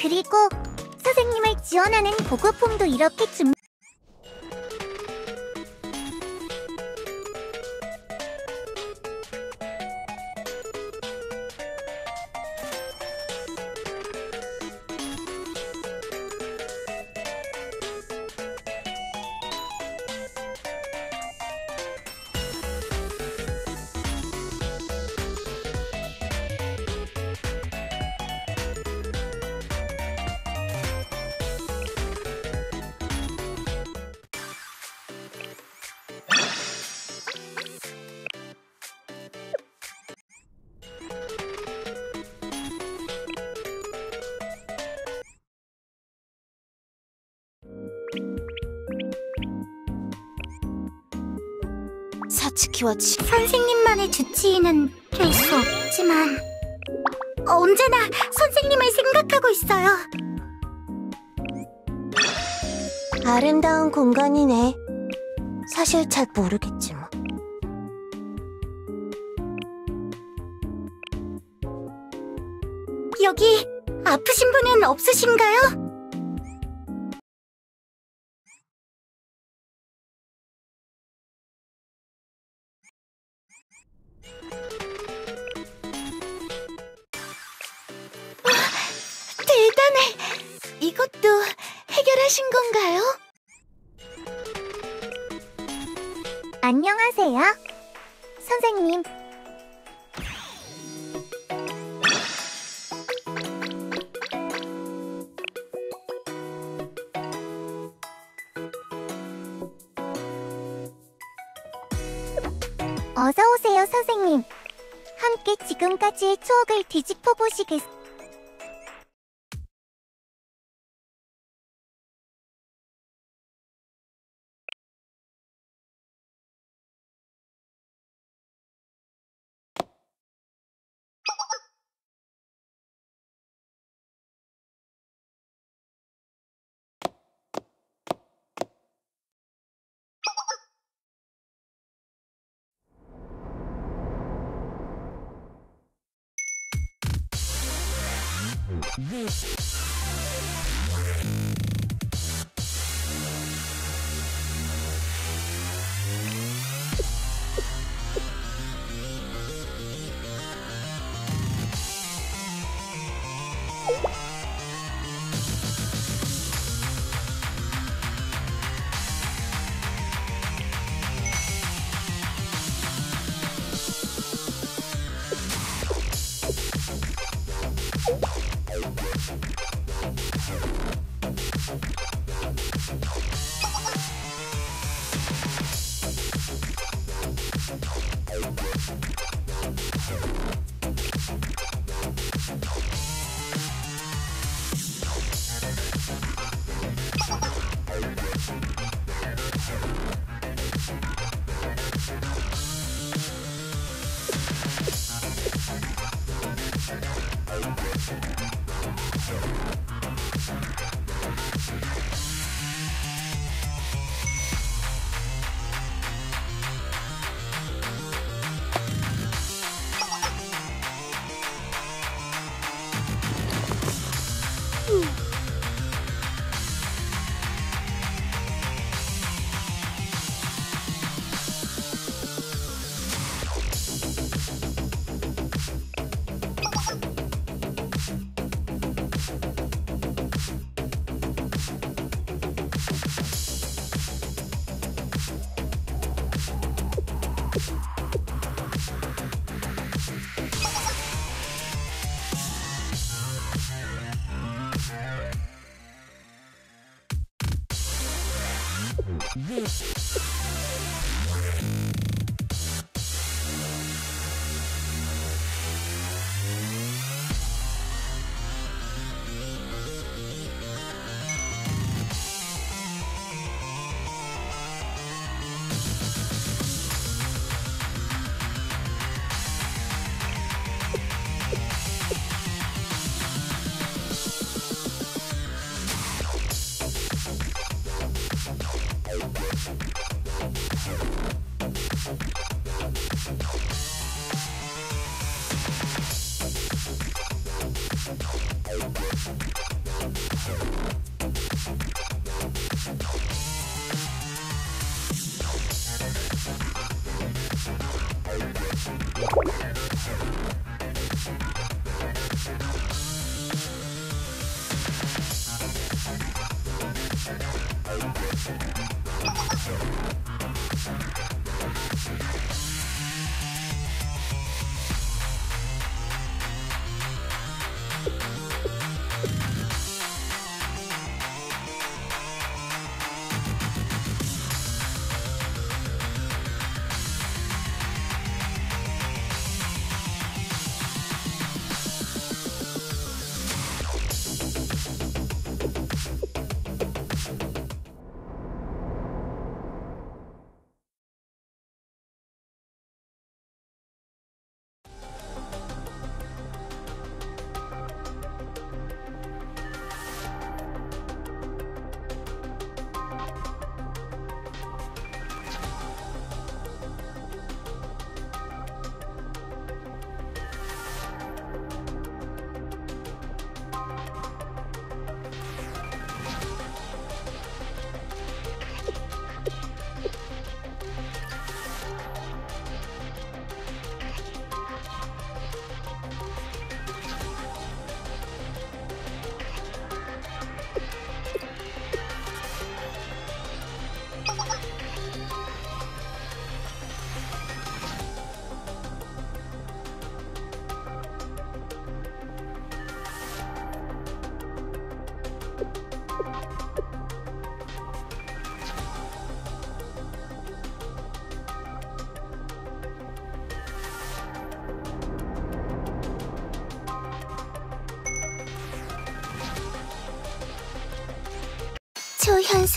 그리고 선생님을 지원하는 보고품도 이렇게 준. 치 선생님만의 주치의는 될 수 없지만 언제나 선생님을 생각하고 있어요. 아름다운 공간이네. 사실 잘 모르겠지만. 여기 아프신 분은 없으신가요? 이것도 해결하신 건가요? 안녕하세요. 선생님, 어서 오세요, 선생님. 함께 지금까지의 추억을 뒤집어 보시겠... Música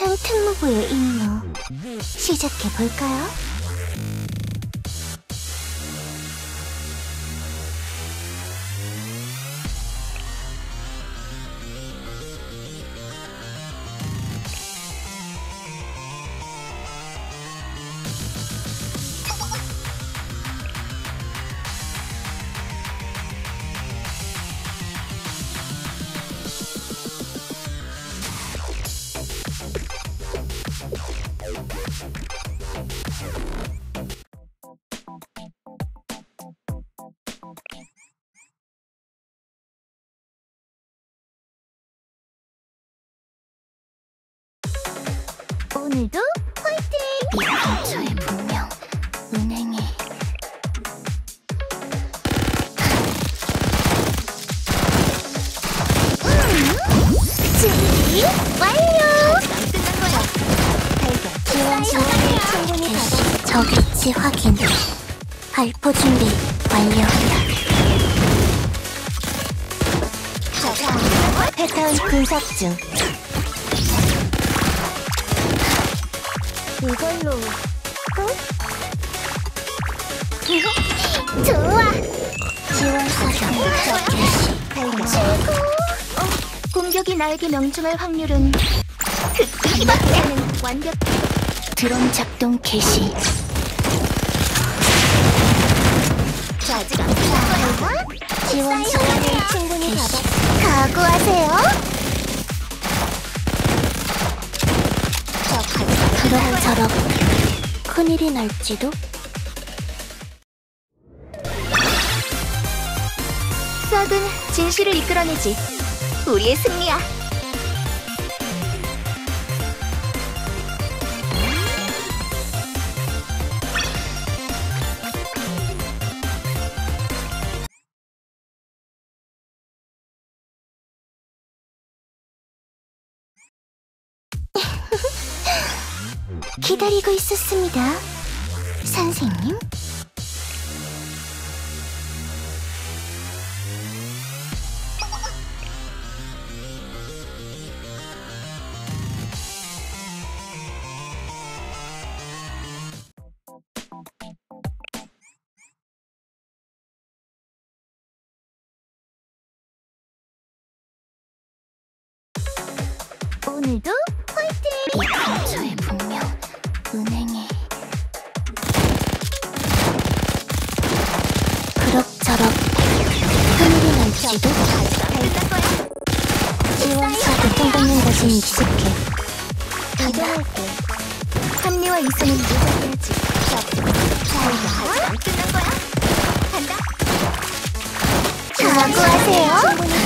상 특무부의 임무 시작해볼까요? 완료. 지원 지원을 충분히 받아 적일지 확인 발포 준비 완료한다 패턴 분석 중 이걸로 좋아. 지원 사격 최고. 어, 공격이 나에게 명중할 확률은 극히밖에 는 완벽. 드론 작동 개시 지원 지원을 충분히. 받아 각오하세요. 그러면서럼 큰일이 날지도 수학은 진실을 이끌어내지. 우리의 승리야. 기다리고 있었습니다. 선생님? 오늘도 이 근처에 분명 은행이 그럭저럭 끝난 거야. 지원사 고통받는 것은 익숙해 가져갈게. 합리와 이성은 무작해야지. 자, 끝난 거야. 뭐라고 하세요?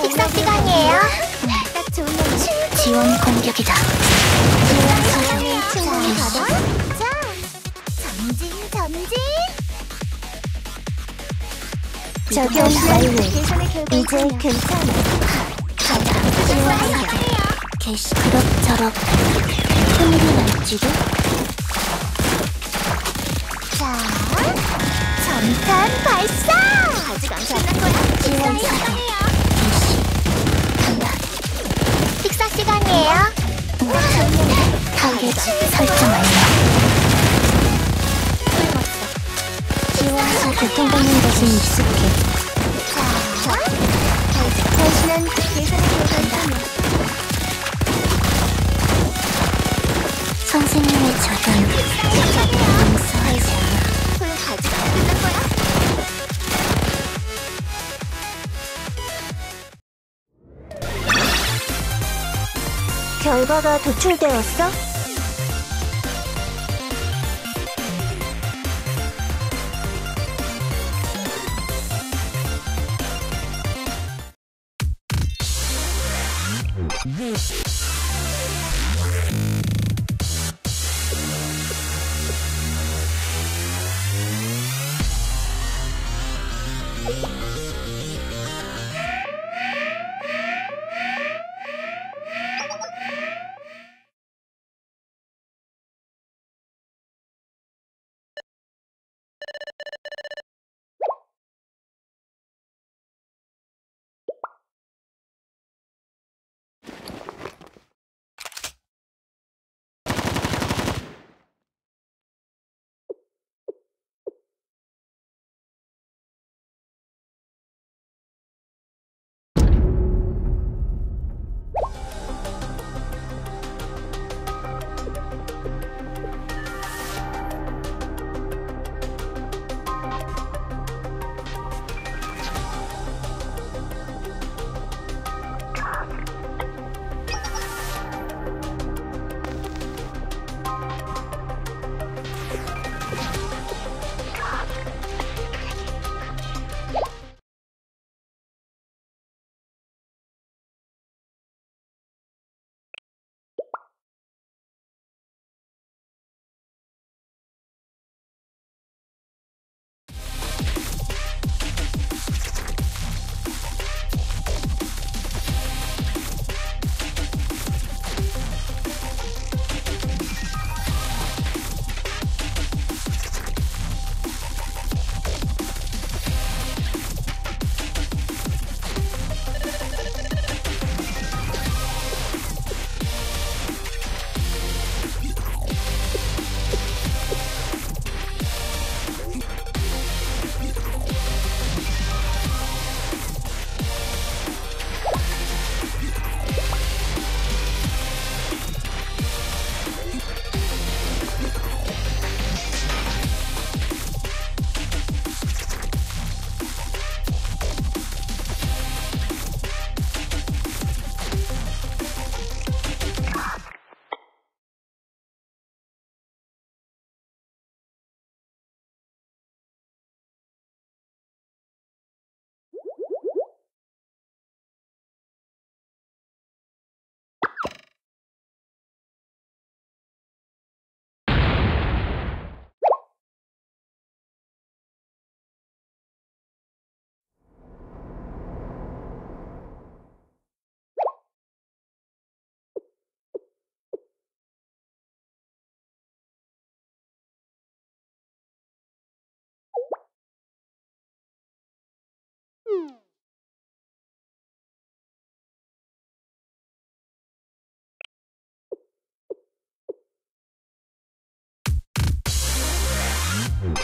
식사 시간이에요. 딱 좋은 날 지원 공격이다. 사람의 충분히 받아. 자. 적용 완료. 계산의 결과 이제 괜찮아. 지원 사격. 개시 그럭저럭. 큰일이 날지도. 자, 전탄 발사. 지원 식사 사격. 시간이에요. 개시. 간다. 식사 시간이에요. 타겟 설정 완료. 지원사 교통받는 것은 익숙해. 자, 당신은 계산의 결과를 선생님의 저간 결과가 도출되었어?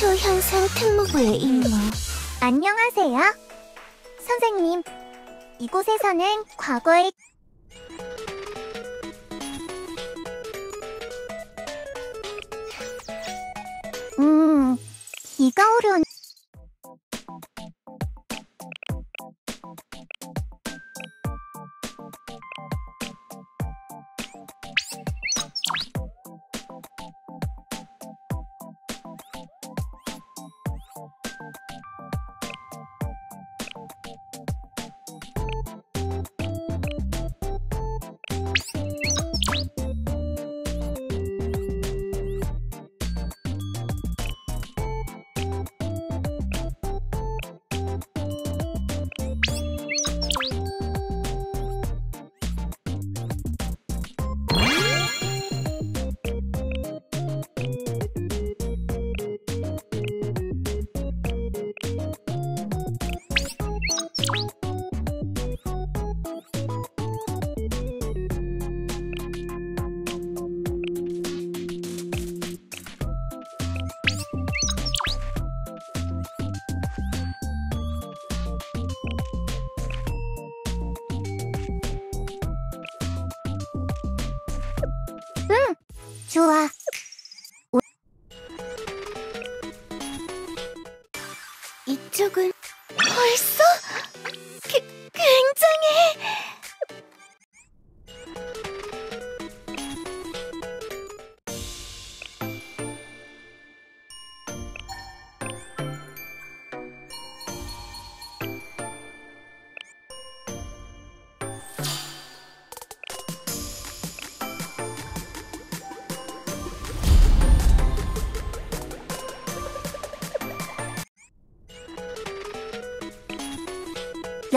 초현상 특무부의 임무. 안녕하세요. 선생님, 이곳에서는 과거의 음, 비가 오려는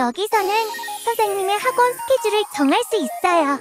여기서는 선생님의 학원 스케줄을 정할 수 있어요.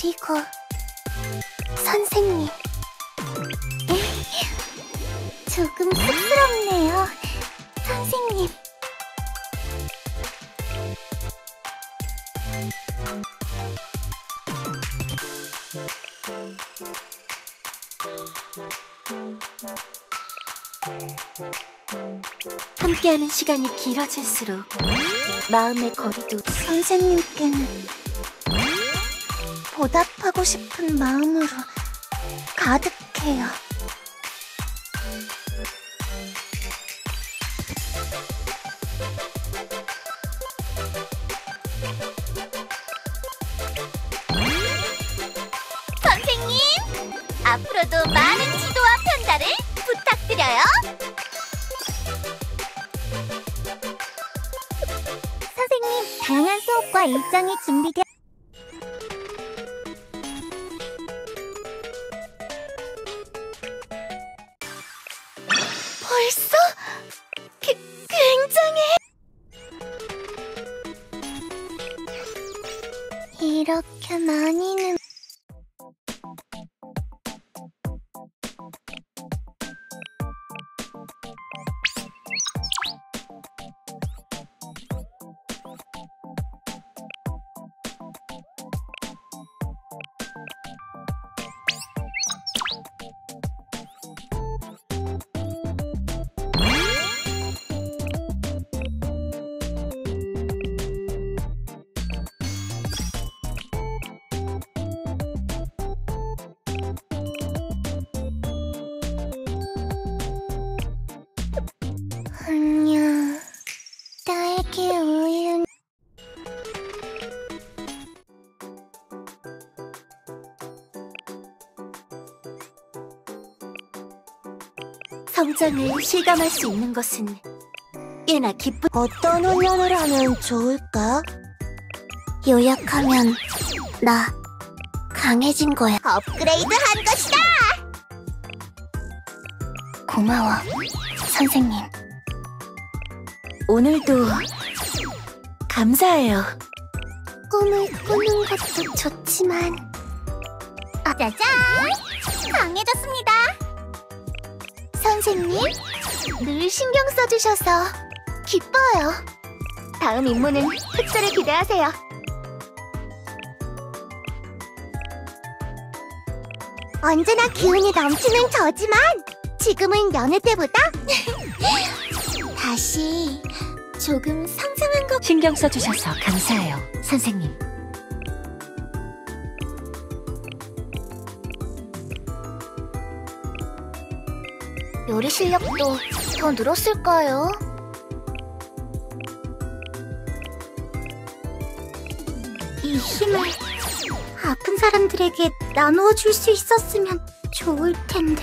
그리고 선생님. 조금 쑥스럽네요. 선생님. 함께하는 시간이 길어질수록 마음의 거리도 선생님께는 보답하고 싶은 마음으로 가득해요. 이렇 성장을 실감할 수 있는 것은 꽤나 기쁜 어떤 훈련을 하면 좋을까? 요약하면 나 강해진 거야. 업그레이드 한 것이다. 고마워, 선생님. 오늘도 감사해요. 꿈을 꾸는 것도 좋지만 짜잔! 강해졌습니다. 선생님 늘 신경 써주셔서 기뻐요. 다음 임무는 흑수를 기대하세요. 언제나 기운이 넘치는 저지만 지금은 여느 때보다 다시 조금 상승한 것 신경 써주셔서 감사해요, 선생님. 요리 실력도 더 늘었을까요? 이 힘을 아픈 사람들에게 나누어 줄 수 있었으면 좋을 텐데.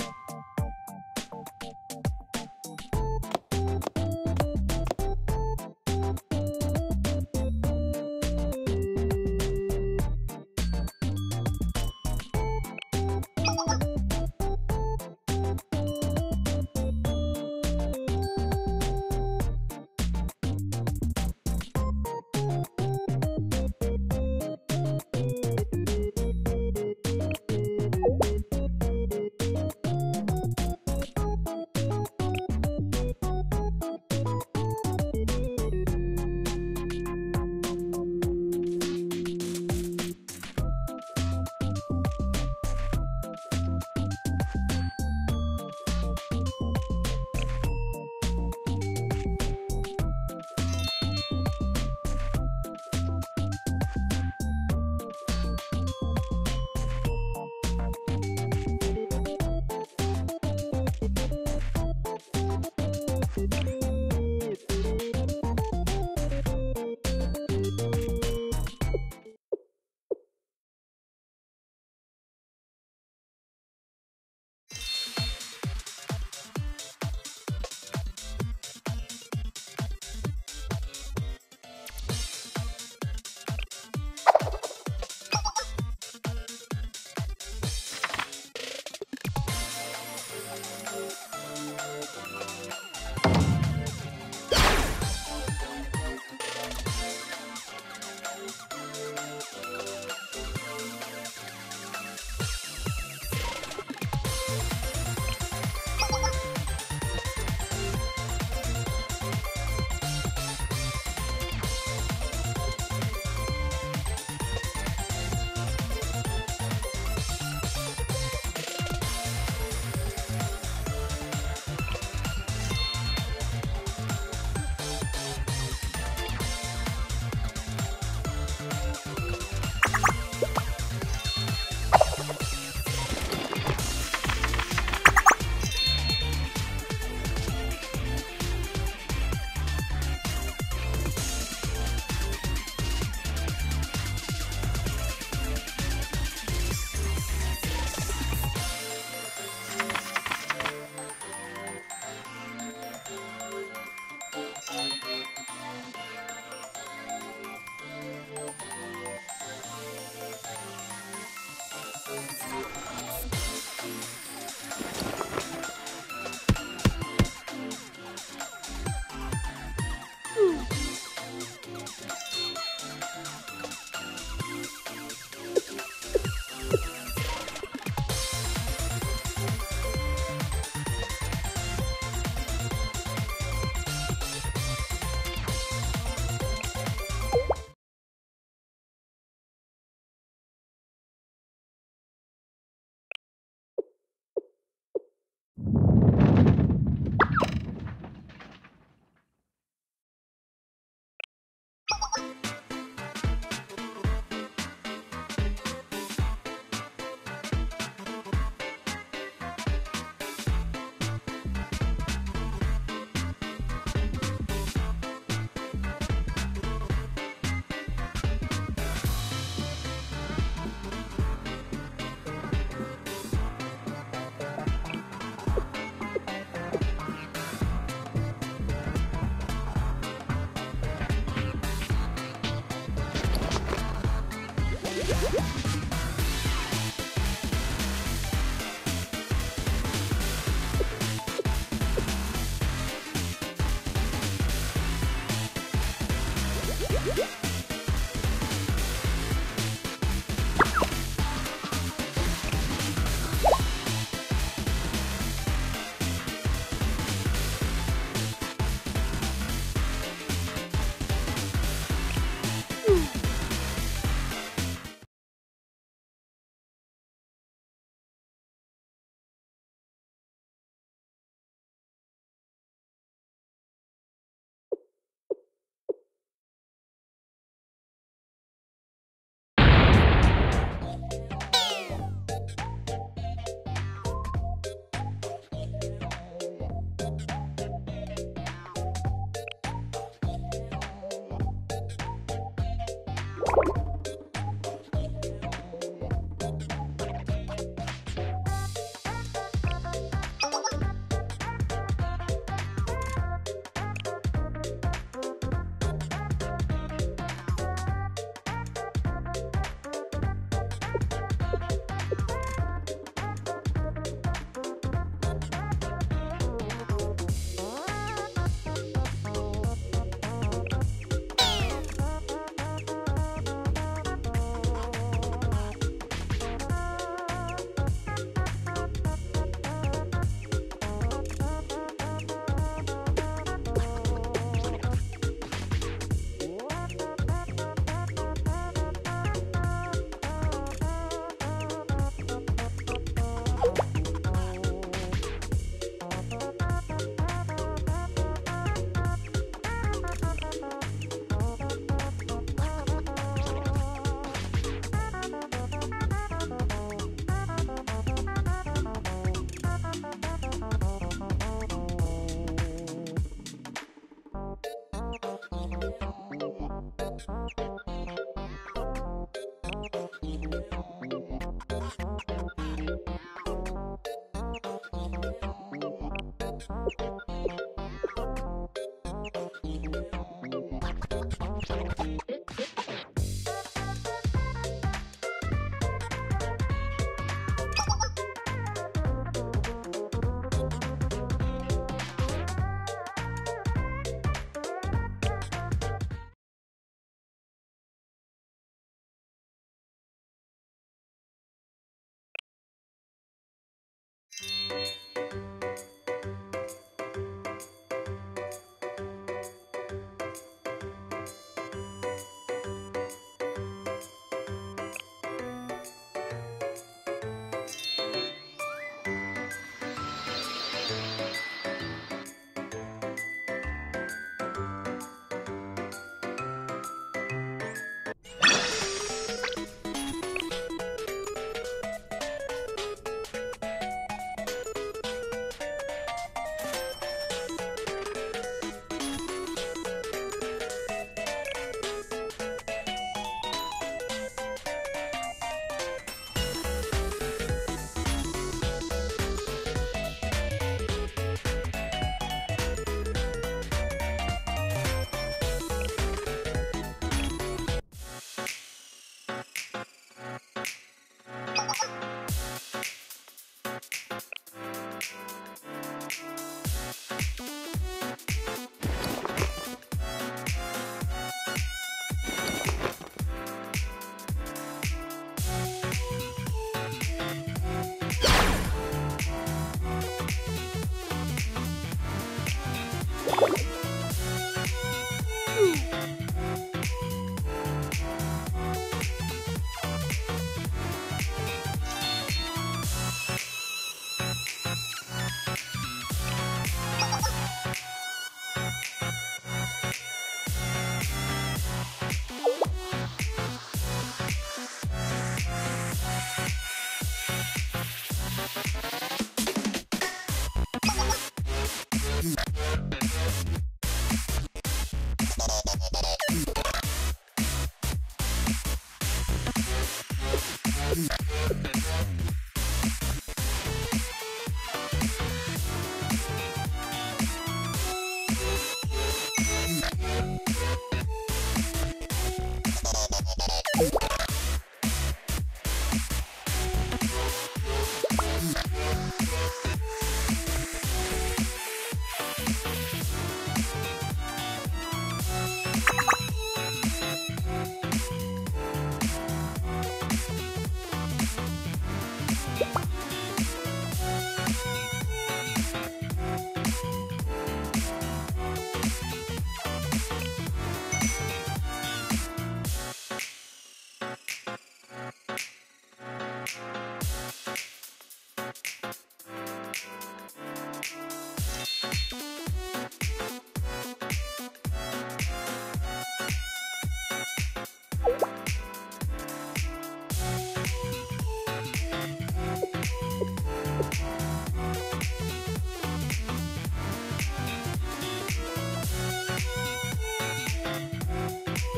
you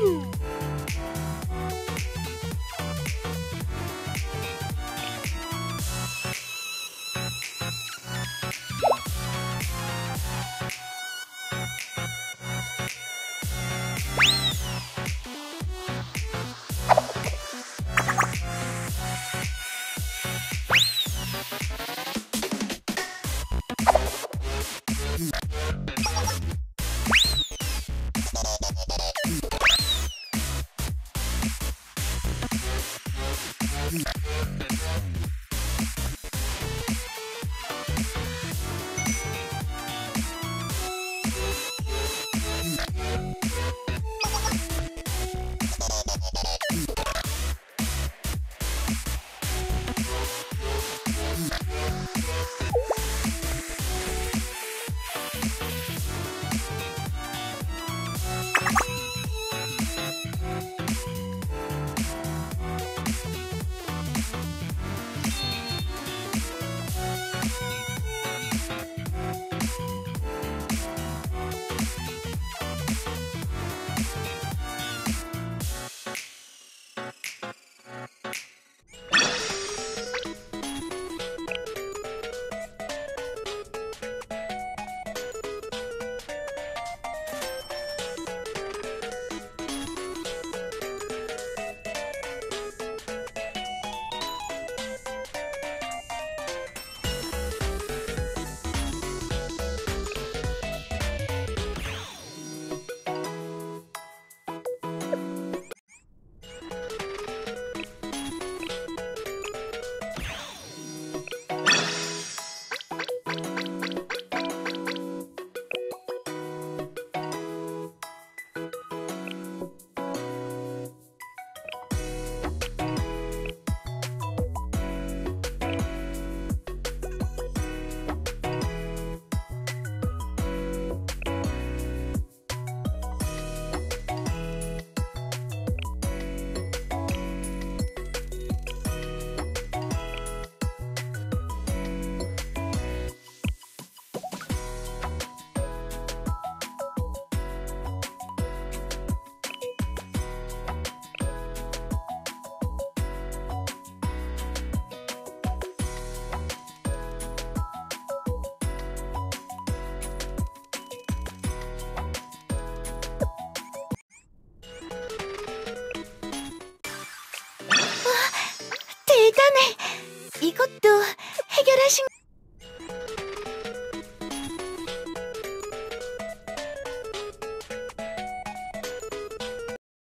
Woo!